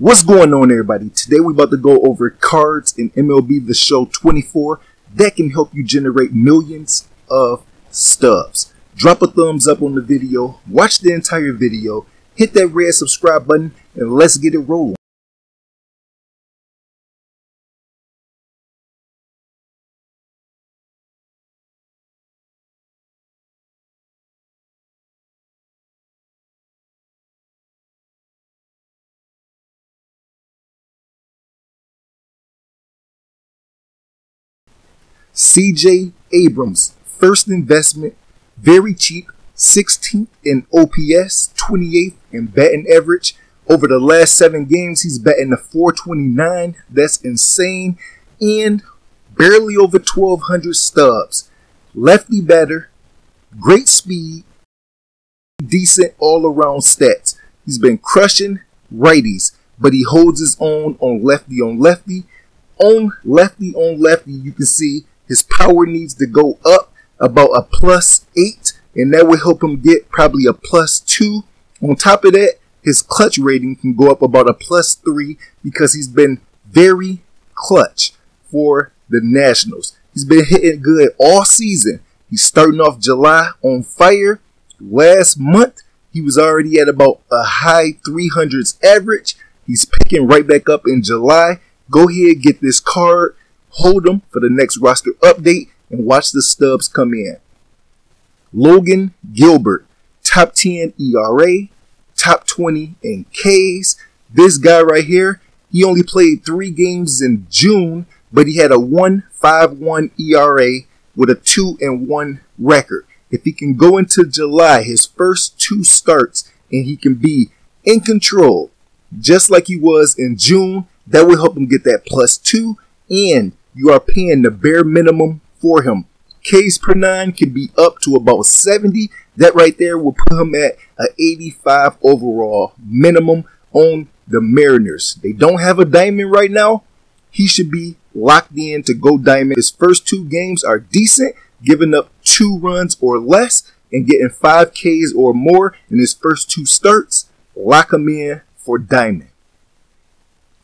What's going on everybody? Today we're about to go over cards in MLB The Show 24 that can help you generate millions of stubs. Drop a thumbs up on the video, watch the entire video, hit that red subscribe button, and let's get it rolling. CJ Abrams, first investment, very cheap, 16th in OPS, 28th in batting average. Over the last seven games, he's batting a 429. That's insane. And barely over 1,200 stubs. Lefty batter, great speed, decent all around stats. He's been crushing righties, but he holds his own on lefty on lefty. On lefty on lefty, you can see his power needs to go up about a plus eight, and that will help him get probably a plus two. On top of that, his clutch rating can go up about a plus three because he's been very clutch for the Nationals. He's been hitting good all season. He's starting off July on fire. Last month, he was already at about a high 300s average. He's picking right back up in July. Go ahead, get this card hold them for the next roster update and watch the stubs come in. Logan Gilbert, top 10 ERA, top 20 in Ks. This guy right here, he only played three games in June, but he had a 1.51 ERA with a 2 and 1 record. If he can go into July, his first two starts, and he can be in control, just like he was in June, that will help him get that plus two and you are paying the bare minimum for him. Ks per nine can be up to about 70. That right there will put him at an 85 overall minimum on the Mariners. They don't have a diamond right now. He should be locked in to go diamond. His first two games are decent, giving up two runs or less and getting 5 Ks or more in his first two starts. Lock him in for diamond.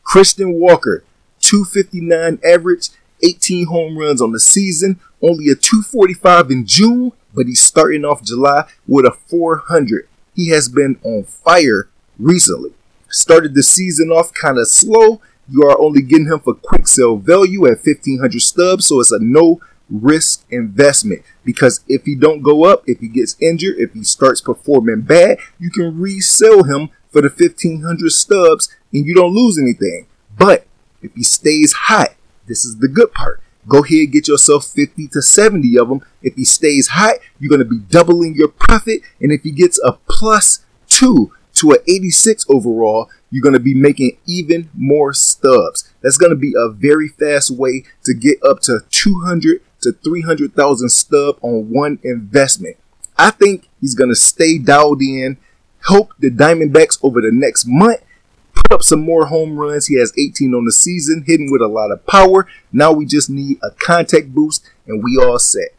Christian Walker, 259 average, 18 home runs on the season, only a 245 in June, but he's starting off July with a 400. He has been on fire recently. Started the season off kind of slow. You are only getting him for quick sell value at 1500 stubs, so it's a no risk investment because if he don't go up, if he gets injured, if he starts performing bad, you can resell him for the 1500 stubs and you don't lose anything. But if he stays hot, this is the good part. Go ahead, get yourself 50 to 70 of them. If he stays hot, you're going to be doubling your profit. And if he gets a plus two to an 86 overall, you're going to be making even more stubs. That's going to be a very fast way to get up to 200 to 300,000 stub on one investment. I think he's going to stay dialed in, help the Diamondbacks over the next month, put up some more home runs. He has 18 on the season, hitting with a lot of power. Now we just need a contact boost, and we all set.